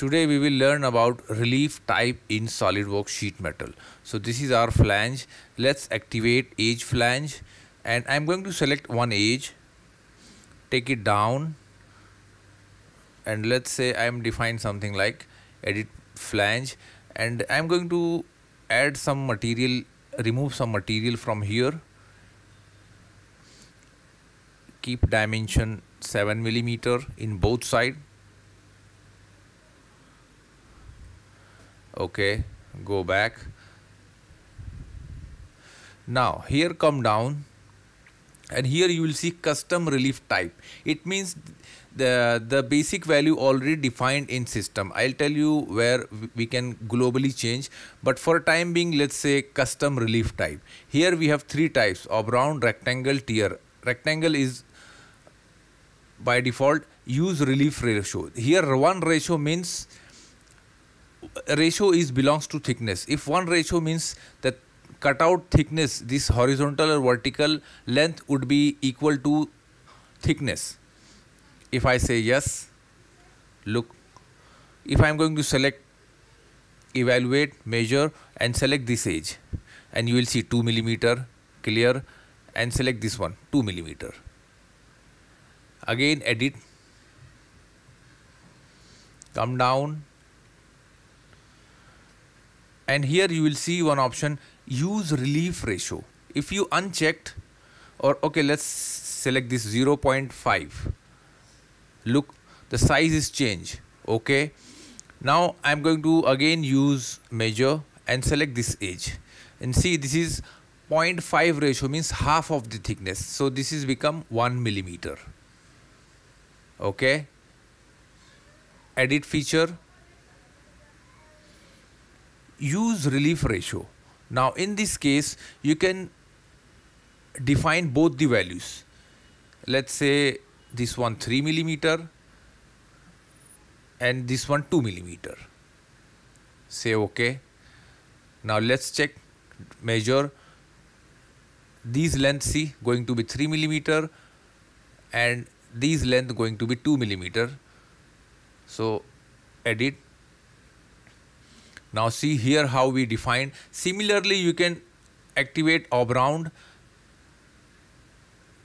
Today we will learn about relief type in SolidWorks sheet metal. So this is our flange. Let's activate edge flange and I'm going to select one edge, take it down and let's say I'm define something like edit flange and I'm going to add some material, remove some material from here. Keep dimension 7 millimeter in both side okay go back. Now here come down and here you will see custom relief type. It means the the basic value already defined in system. I'll tell you where we can globally change but for time being let's say custom relief type. Here we have three types oblong rectangle tear rectangle is by default use relief ratio. Here one ratio means ratio is belongs to thickness. If one ratio means that cutout thickness this horizontal or vertical length would be equal to thickness. If I say yes look if I'm going to select evaluate measure and select this edge and you will see 2 millimeter clear and select this one 2 millimeter. Again edit. Come down and here you will see one option use relief ratio. If you unchecked or okay let's select this 0.5 look the size is changed okay? Now I'm going to again use measure and select this edge. And see this is 0.5 ratio means half of the thickness. So this is become 1 millimeter okay? Edit feature use relief ratio. Now in this case you can define both the values. Let's say this one 3 millimeter and this one 2 millimeter. Say OK. Now let's check measure these length C going to be 3 millimeter and these length going to be 2 millimeter. So edit now see here how we define. Similarly, you can activate oblong,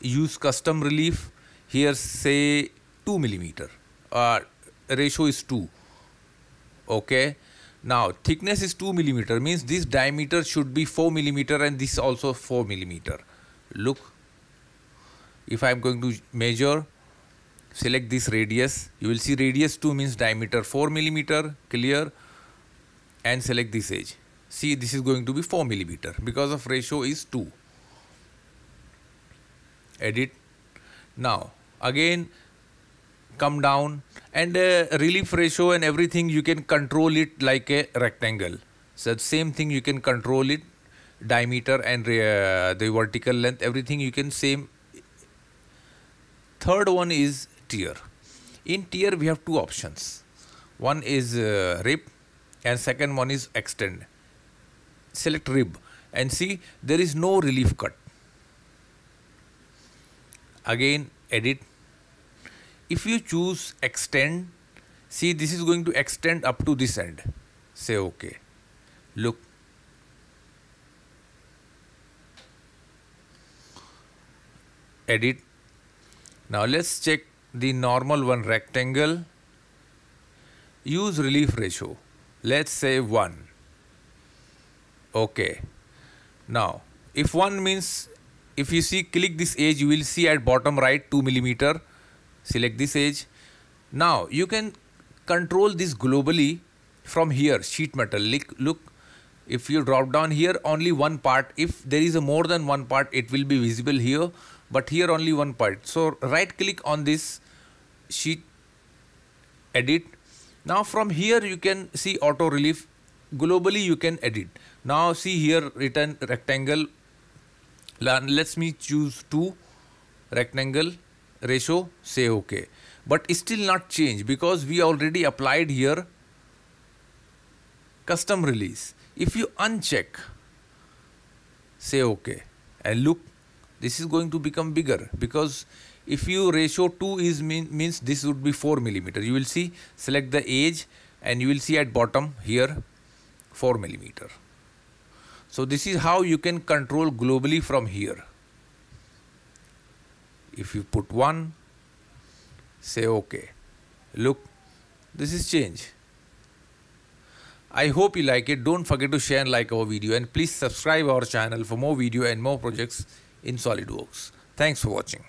use custom relief. Here say 2 millimeter. Uh, ratio is 2. Okay. Now thickness is 2 millimeter means this diameter should be 4 millimeter and this also 4 millimeter. Look. If I am going to measure select this radius you will see radius 2 means diameter 4 millimeter clear and select this edge. See this is going to be 4 millimeter because of ratio is 2 edit. Now again come down and uh, relief ratio and everything you can control it like a rectangle. So same thing you can control it diameter and uh, the vertical length everything you can same. Third one is tear in tear we have two options. One is uh, rip and second one is extend. Select rip and see there is no relief cut. Again edit. If you choose extend see this is going to extend up to this end. Say okay. Look. Edit. Now let's check the normal one rectangle. Use relief ratio let's say 1 okay. Now if 1 means if you see click this edge you will see at bottom right 2 millimeter. Select this edge. Now you can control this globally from here sheet metal. Look, look. If you drop down here only one part. If there is a more than one part it will be visible here but here only one part. So right click on this sheet edit now from here you can see auto relief. Globally you can edit. Now see here written rectangle. Let's me choose 2 rectangle ratio say okay. But still not change because we already applied here custom release. If you uncheck say okay. And look this is going to become bigger because if you ratio 2 is mean, means this would be 4 millimeter you will see select the edge and you will see at bottom here 4 millimeter so this is how you can control globally from here if you put one say okay look this is change I hope you like it. Don't forget to share and like our video and please subscribe our channel for more video and more projects in SolidWorks. Thanks for watching.